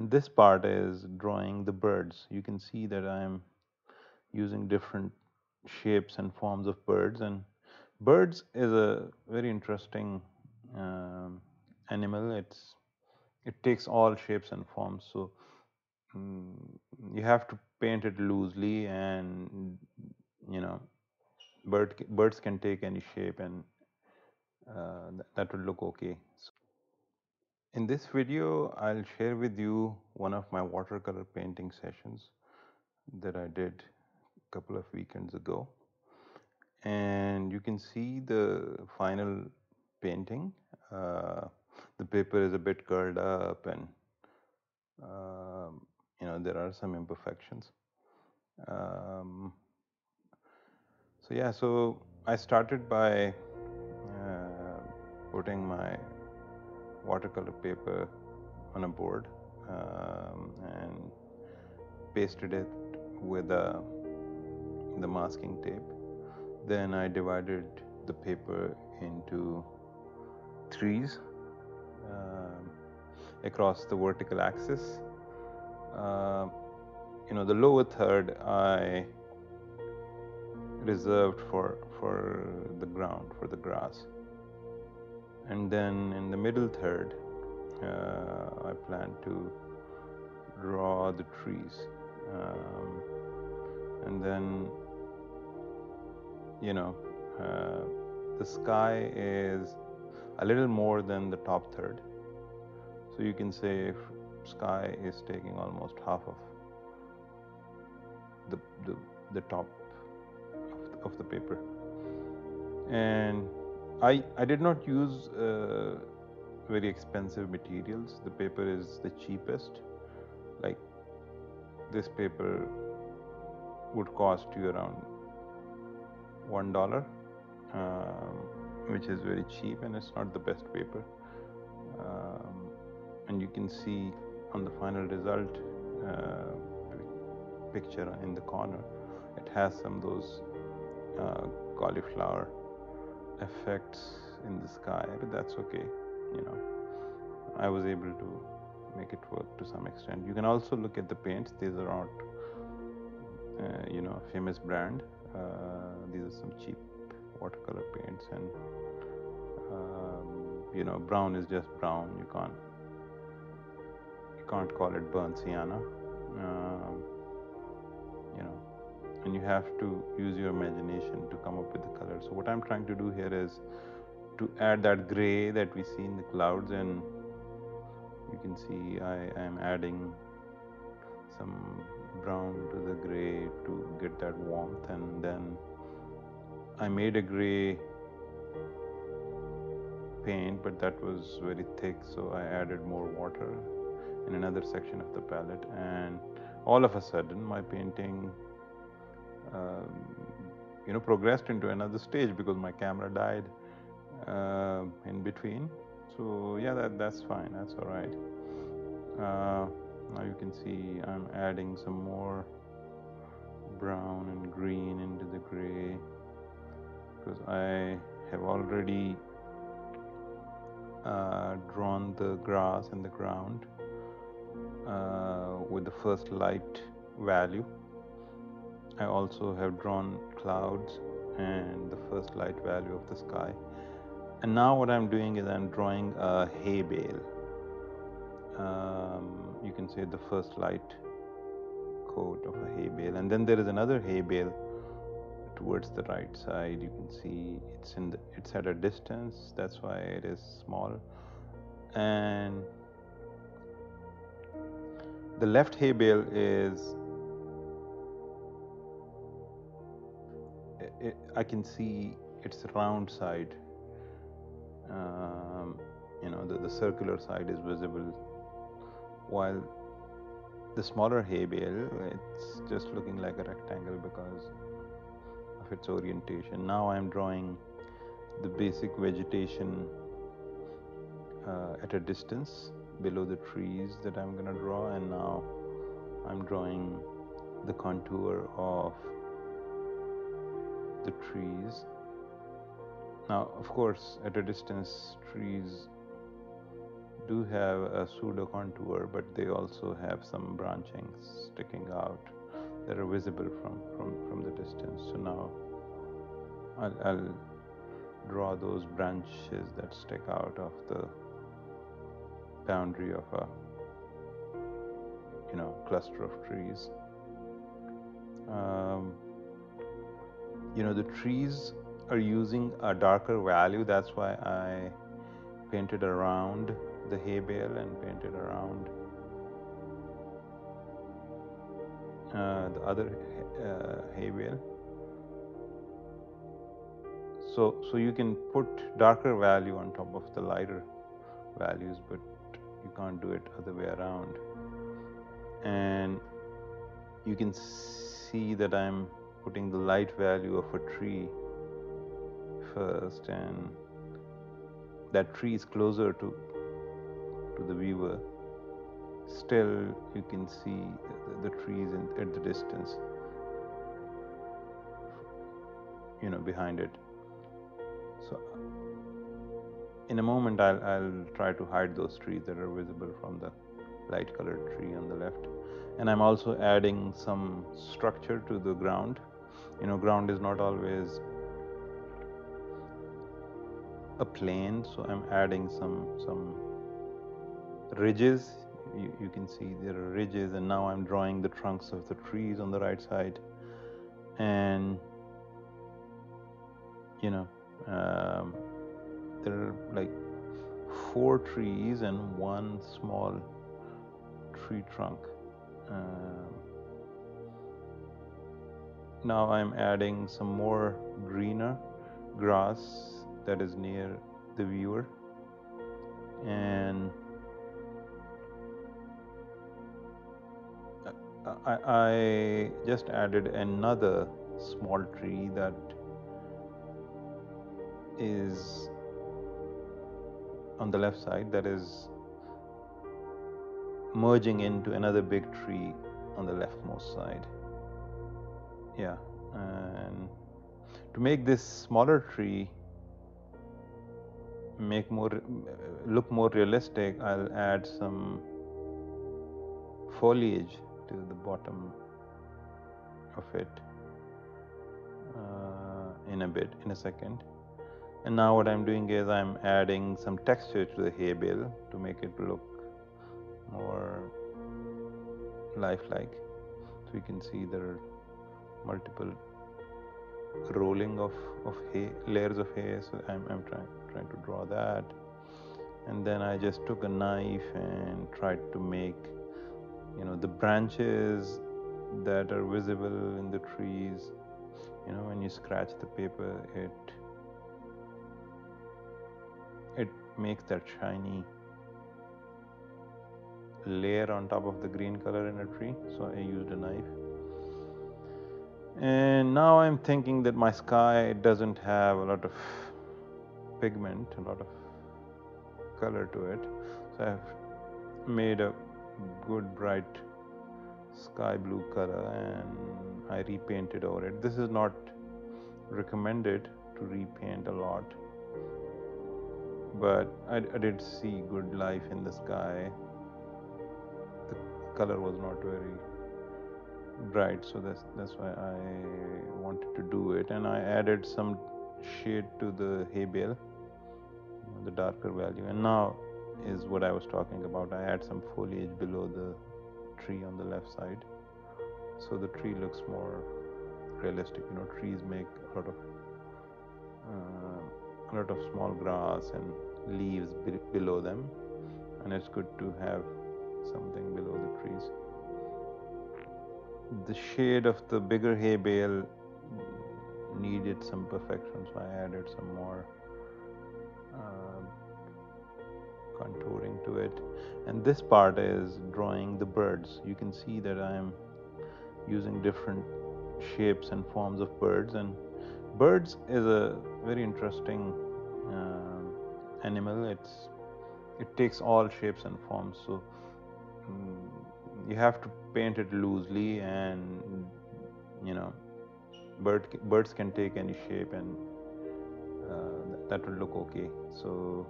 and this part is drawing the birds. You can see that I'm using different shapes and forms of birds and birds is a very interesting um, animal. It's it takes all shapes and forms. So um, you have to paint it loosely and you know bird birds can take any shape and uh, that would look okay. So in this video, I'll share with you one of my watercolor painting sessions that I did a couple of weekends ago. And you can see the final painting. Uh, the paper is a bit curled up and um, you know there are some imperfections. Um, so yeah, so I started by uh, putting my watercolor paper on a board um, and pasted it with uh, the masking tape. Then I divided the paper into threes uh, across the vertical axis. Uh, you know, the lower third I reserved for for the ground, for the grass and then in the middle third uh, I plan to draw the trees. Um, and then you know uh, the sky is a little more than the top third. So you can say sky is taking almost half of the, the, the top of the paper. And I, I did not use uh, very expensive materials. The paper is the cheapest. Like this paper would cost you around one dollar, um, which is very cheap and it's not the best paper. Um, and you can see on the final result uh, picture in the corner, it has some those uh, cauliflower effects in the sky, but that's okay. You know, I was able to make it work to some extent. You can also look at the paints; these are not, uh, you know, famous brand. Uh, these are some cheap watercolor paints, and um, you know, brown is just brown. You can't you can't call it burnt sienna. Um, and you have to use your imagination to come up with the color. So what I'm trying to do here is to add that gray that we see in the clouds and you can see I am adding some brown to the gray to get that warmth and then I made a gray paint but that was very thick so I added more water in another section of the palette and all of a sudden my painting you know progressed into another stage because my camera died uh, in between. So yeah that that's fine. That's all right. Uh, now you can see I'm adding some more brown and green into the gray because I have already uh, drawn the grass and the ground uh, with the first light value I also have drawn clouds and the first light value of the sky. And now what I'm doing is I'm drawing a hay bale. Um, you can say the first light coat of a hay bale. And then there is another hay bale towards the right side. You can see it's in the, it's at a distance. That's why it is small. And the left hay bale is it, I can see its round side. Um, you know, the, the circular side is visible, while the smaller hay bale, it's just looking like a rectangle because of its orientation. Now I'm drawing the basic vegetation uh, at a distance below the trees that I'm going to draw, and now I'm drawing the contour of the trees. Now, of course, at a distance, trees do have a pseudo contour, but they also have some branchings sticking out that are visible from, from, from the distance. So now I'll, I'll draw those branches that stick out of the boundary of a you know cluster of trees. Um, you know the trees are using a darker value. That's why I painted around the hay bale and painted around uh, the other uh, hay bale. So, so you can put darker value on top of the lighter values, but you can't do it other way around. And you can see that I'm putting the light value of a tree first and that tree is closer to to the viewer. Still you can see the, the trees in, at the distance you know behind it. So in a moment I'll, I'll try to hide those trees that are visible from the light colored tree on the left. And I'm also adding some structure to the ground you know ground is not always a plane so I'm adding some some ridges. You, you can see there are ridges and now I'm drawing the trunks of the trees on the right side. And you know um, there are like four trees and one small tree trunk. Um, now I'm adding some more greener grass that is near the viewer. And I, I just added another small tree that is on the left side that is merging into another big tree on the leftmost side yeah and to make this smaller tree make more look more realistic I'll add some foliage to the bottom of it uh, in a bit in a second. And now what I'm doing is I'm adding some texture to the hay bale to make it look more lifelike. So you can see there multiple rolling of, of hay layers of hay. So I'm, I'm trying trying to draw that. And then I just took a knife and tried to make you know the branches that are visible in the trees. You know when you scratch the paper it it makes that shiny layer on top of the green color in a tree. So I used a knife and now I'm thinking that my sky doesn't have a lot of pigment, a lot of color to it. So I've made a good bright sky blue color and I repainted over it. This is not recommended to repaint a lot, but I, I did see good life in the sky. The color was not very bright so that's that's why I wanted to do it. And I added some shade to the hay bale the darker value. And now is what I was talking about. I add some foliage below the tree on the left side. So the tree looks more realistic. You know trees make a lot of uh, a lot of small grass and leaves be below them. And it's good to have something below the trees the shade of the bigger hay bale needed some perfection so I added some more uh, contouring to it. And this part is drawing the birds. You can see that I'm using different shapes and forms of birds and birds is a very interesting uh, animal. It's it takes all shapes and forms so you have to paint it loosely and you know bird birds can take any shape and uh, that will look okay so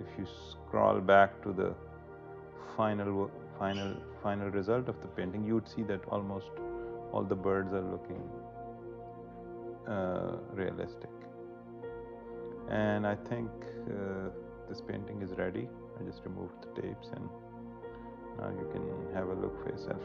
if you scroll back to the final final final result of the painting, you would see that almost all the birds are looking uh, realistic. And I think uh, this painting is ready. I just removed the tapes and Uh, you can have a look for yourself.